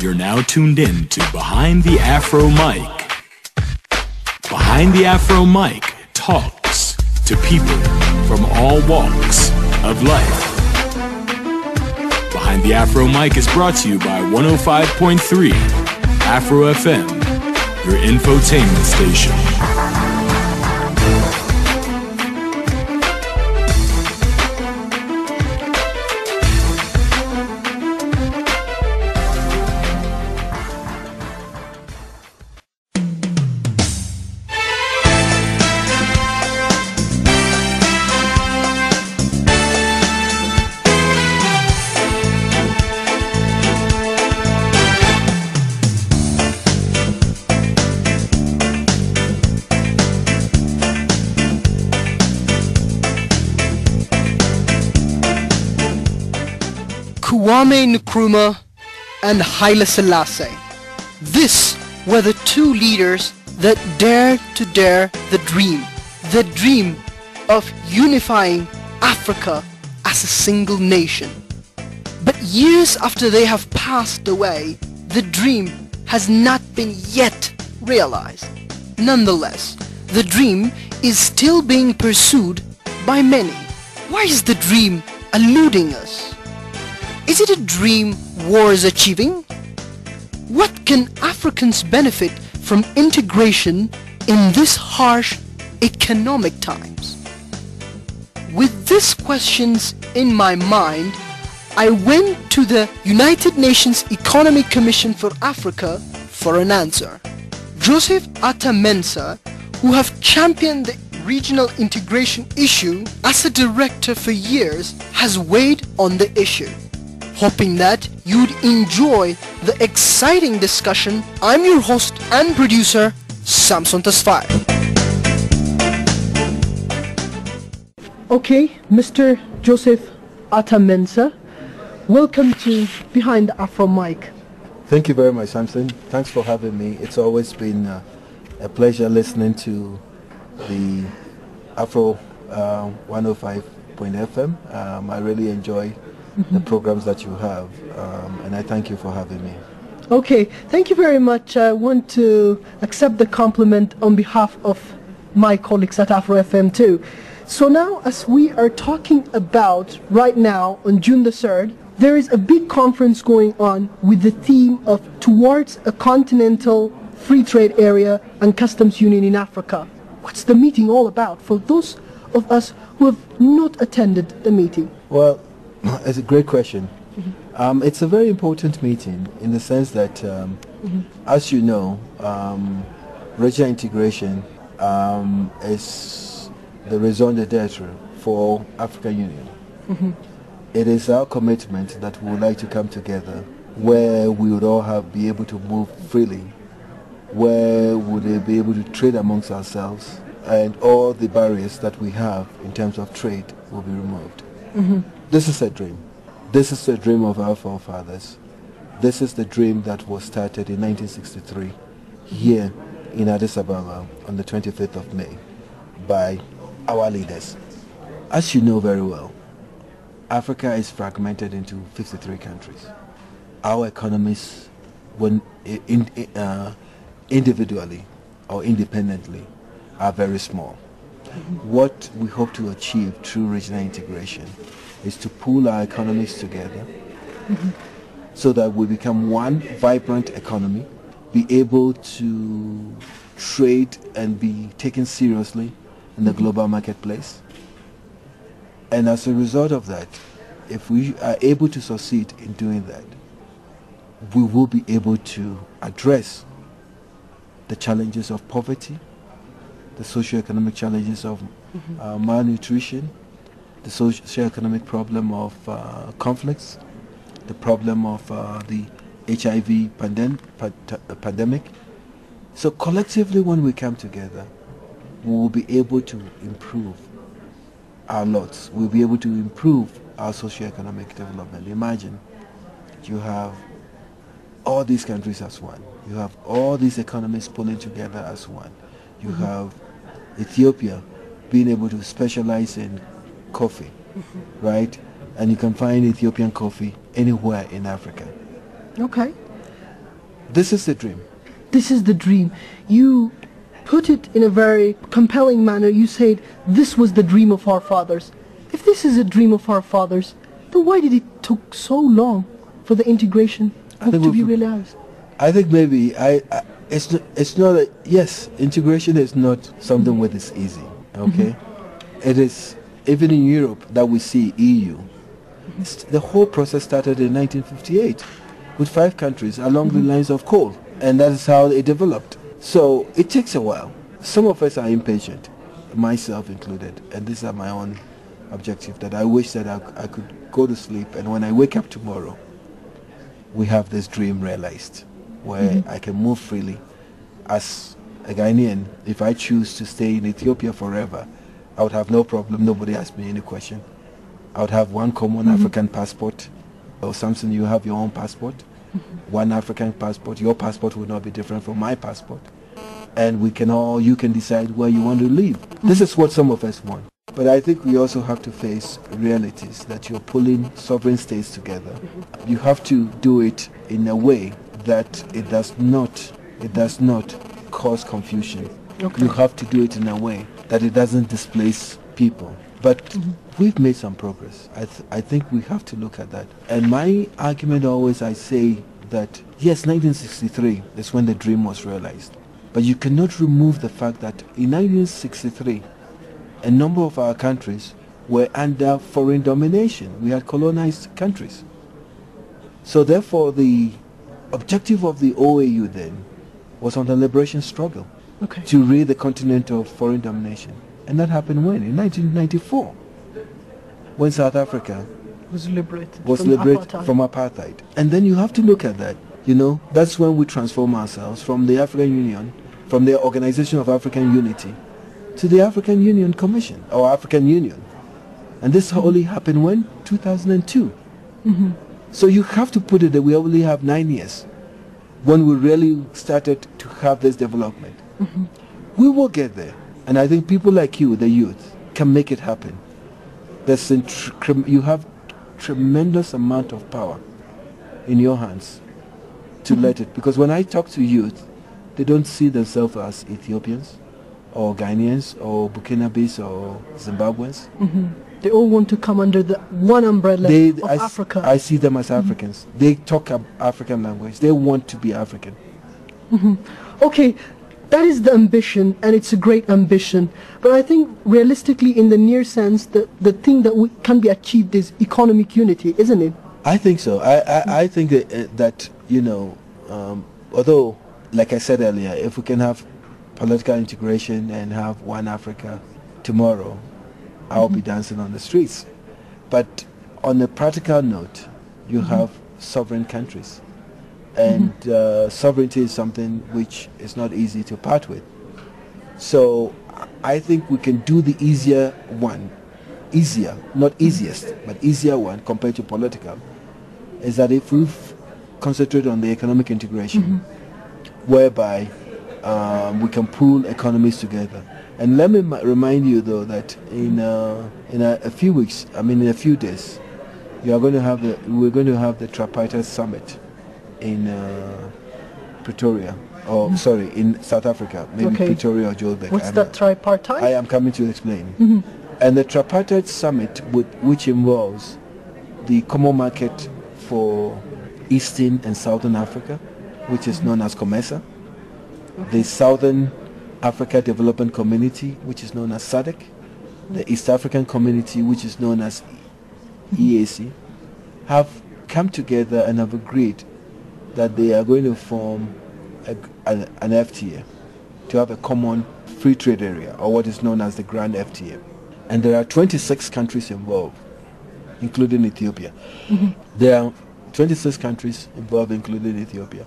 You're now tuned in to Behind the Afro Mic. Behind the Afro Mic talks to people from all walks of life. Behind the Afro Mic is brought to you by 105.3 Afro FM, your infotainment station. Kwame Nkrumah and Haile Selassie. This were the two leaders that dared to dare the dream, the dream of unifying Africa as a single nation. But years after they have passed away, the dream has not been yet realized. Nonetheless, the dream is still being pursued by many. Why is the dream eluding us? Is it a dream war is achieving? What can Africans benefit from integration in this harsh economic times? With these questions in my mind, I went to the United Nations Economic Commission for Africa for an answer. Joseph Atta-Mensah, who have championed the regional integration issue as a director for years, has weighed on the issue. Hoping that you'd enjoy the exciting discussion, I'm your host and producer, Samson Tasfai. Okay, Mr. Joseph Atta-Mensah, welcome to Behind the Afro Mic. Thank you very much, Samson. Thanks for having me. It's always been uh, a pleasure listening to the Afro uh, 105.fm. Um, I really enjoy the programs that you have, um, and I thank you for having me. Okay, thank you very much. I want to accept the compliment on behalf of my colleagues at Afro FM too. So now, as we are talking about right now on June the 3rd, there is a big conference going on with the theme of Towards a Continental Free Trade Area and Customs Union in Africa. What's the meeting all about for those of us who have not attended the meeting? Well, it's a great question. Um, it's a very important meeting in the sense that, um, as you know, um, regional integration um, is the raison d'etre for African Union. It is our commitment that we would like to come together where we would all have be able to move freely, where we would be able to trade amongst ourselves, and all the barriers that we have in terms of trade will be removed. This is a dream. This is the dream of our forefathers. This is the dream that was started in 1963 here in Addis Ababa on the 25th of May by our leaders. As you know very well, Africa is fragmented into 53 countries. Our economies, when in, uh, individually or independently, are very small. What we hope to achieve through regional integration is to pool our economies together so that we become one vibrant economy, be able to trade and be taken seriously in the global marketplace. And as a result of that, if we are able to succeed in doing that, we will be able to address the challenges of poverty, the socio-economic challenges of uh, malnutrition, the socio-economic problem of uh, conflicts, the problem of uh, the HIV pandem- pand- uh, pandemic. So collectively, when we come together, we will be able to improve our lots. We'll be able to improve our socio-economic development. Imagine you have all these countries as one. You have all these economies pulling together as one. You have Ethiopia being able to specialize in coffee, right? And you can find Ethiopian coffee anywhere in Africa. Okay. This is the dream. This is the dream. You put it in a very compelling manner. You said this was the dream of our fathers. If this is a dream of our fathers, then why did it took so long for the integration to be realized? I think maybe I, I it's not, it's not a, yes integration is not something mm-hmm. which is easy okay mm-hmm. It is even in Europe that we see EU the whole process started in 1958 with five countries along the mm-hmm. lines of coal and that is how it developed. So it takes a while. Some of us are impatient myself included and these are my own objective that I wish that I, I could go to sleep and when I wake up tomorrow we have this dream realized where mm-hmm. I can move freely. As a Ghanaian. If I choose to stay in Ethiopia forever, I would have no problem. Nobody asks me any question. I would have one common mm-hmm. African passport. Oh, or something, you have your own passport. Mm-hmm. One African passport. Your passport will not be different from my passport. And we can all, you can decide where you want to live. This mm-hmm. is what some of us want. But I think we also have to face realities that you're pulling sovereign states together. You have to do it in a way that it does not it does not cause confusion. Okay. You have to do it in a way that it doesn't displace people. But mm-hmm. we've made some progress. I, th- I think we have to look at that. And my argument always, I say that yes, 1963 is when the dream was realized. But you cannot remove the fact that in 1963, a number of our countries were under foreign domination. We had colonized countries. So therefore, the objective of the OAU then was on the liberation struggle Okay. to rid the continent of foreign domination. And that happened when? In 1994, when South Africa was liberated. was from liberated apartheid. from apartheid. And then you have to look at that. You know, that's when we transform ourselves from the African Union, from the Organization of African Unity, to the African Union Commission or African Union. And this only happened when? 2002. Mm-hmm. So you have to put it that we only have nine years when we really started to have this development. Mm-hmm. We will get there. And I think people like you, the youth, can make it happen. There's tr- you have tremendous amount of power in your hands to mm-hmm. let it. Because when I talk to youth, they don't see themselves as Ethiopians or Ghanaians or Burkinabes or Zimbabweans. Mm-hmm. They all want to come under the one umbrella They, of I, s- Africa. I see them as Africans. They talk African language. They want to be African. okay, that is the ambition, and it's a great ambition. But I think realistically, in the near sense, the, the thing that we, can be achieved is economic unity, isn't it? I think so. I, I, I think that, uh, that you know, um, although, like I said earlier, if we can have political integration and have one Africa tomorrow, I'll be dancing on the streets. But on a practical note, you have sovereign countries. And uh, sovereignty is something which is not easy to part with. So I think we can do the easier one, easier, not easiest, but easier one compared to political, is that if we concentrate on the economic integration, whereby um, we can pool economies together. And let me ma- remind you though that in uh, in a, a few weeks, I mean in a few days, you are going to have the we're going to have the tripartite summit in uh, Pretoria, or sorry, in South Africa, maybe Okay. Pretoria or Joburg. What's that tripartite? I am coming to explain. Mm-hmm. And the tripartite summit, would, which involves the common market for Eastern and Southern Africa, which is mm-hmm. known as COMESA, the Southern Africa Development Community, which is known as SADC, the East African Community, which is known as EAC, have come together and have agreed that they are going to form a, an, an FTA to have a common free trade area, or what is known as the Grand FTA. And there are 26 countries involved, including Ethiopia. Mm-hmm. There are 26 countries involved, including Ethiopia.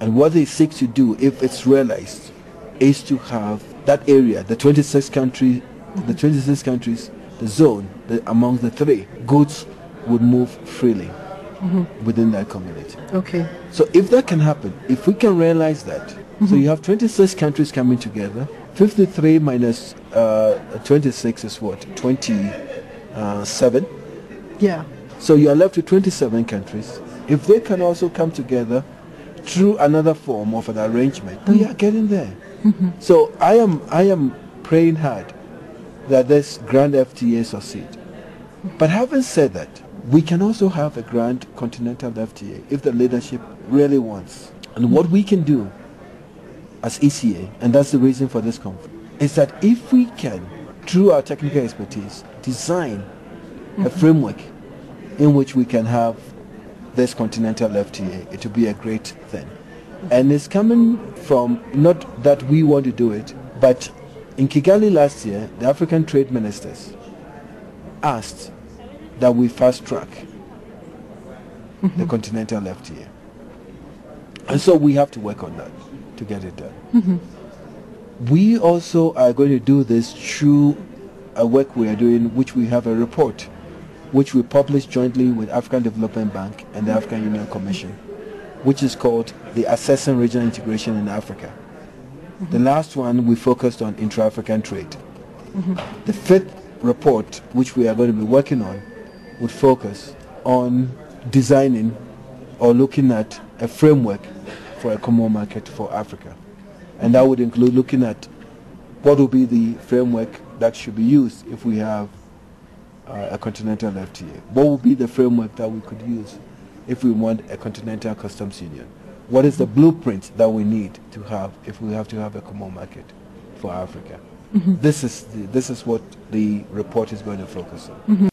And what they seek to do, if it's realized, is to have that area, the 26 country, the 26 countries, the zone, the, among the three, goods would move freely Mm-hmm. within that community. okay. So if that can happen, if we can realize that, so mm-hmm. you have 26 countries coming together, 53 minus uh, 26 is what? 27. Yeah. So you are left with 27 countries. If they can also come together through another form of an arrangement, we are mm-hmm. getting there. So I am I am praying hard that this grand FTA succeed. But having said that, we can also have a grand continental FTA if the leadership really wants. And what we can do as ECA, and that's the reason for this conference, is that if we can, through our technical expertise, design a mm-hmm. framework in which we can have this continental FTA, it will be a great thing. And it's coming from not that we want to do it, but in Kigali last year, the African trade ministers asked that we fast track mm-hmm. the continental FTA. And so we have to work on that to get it done. Mm-hmm. We also are going to do this through a work we are doing, which we have a report, which we publish jointly with African Development Bank and the African Union Commission, which is called the Assessing Regional Integration in Africa. Mm-hmm. The last one we focused on intra-African trade. The fifth report, which we are going to be working on, would focus on designing or looking at a framework for a common market for Africa. And that would include looking at what will be the framework that should be used if we have uh, a continental FTA. What would be the framework that we could use if we want a continental customs union? What is the blueprint that we need to have if we have to have a common market for Africa? This is the, this is what the report is going to focus on.